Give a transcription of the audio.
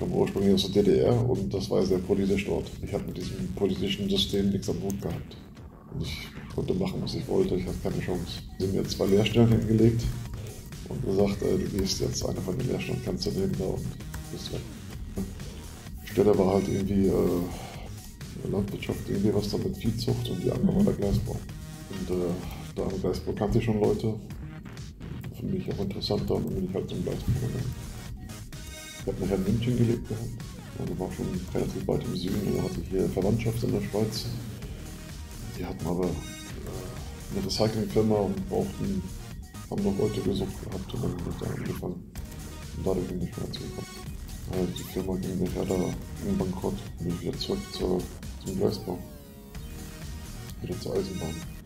komme ursprünglich aus der DDR und das war sehr politisch dort. Ich habe mit diesem politischen System nichts am Hut gehabt. Und ich konnte machen, was ich wollte, ich hatte keine Chance. Sie haben mir zwei Lehrstellen hingelegt und gesagt, äh, du gehst jetzt eine von den Lehrstellen, kannst du nehmen da und bist weg. Die Stelle war halt irgendwie äh, Landwirtschaft, irgendwie was da mit Viehzucht und die andere war der Gleisbau. Und äh, da im Gleisbau kannte ich schon Leute. Für mich auch interessanter und dann bin ich halt zum Gleisbau gegangen. Ich habe nachher in München gelebt gehabt. Und war schon relativ weit im Süden. Da hatte ich hier Verwandtschaft in der Schweiz. Die hatten aber äh, eine Recyclingfirma und brauchten, haben noch Leute gesucht gehabt und dann bin ich da angefangen. Und dadurch bin ich wieder zugekommen. Also die Firma ging nachher da in Bankrott. Bin wieder zurück zur, zum Gleisbau. Wieder zur Eisenbahn.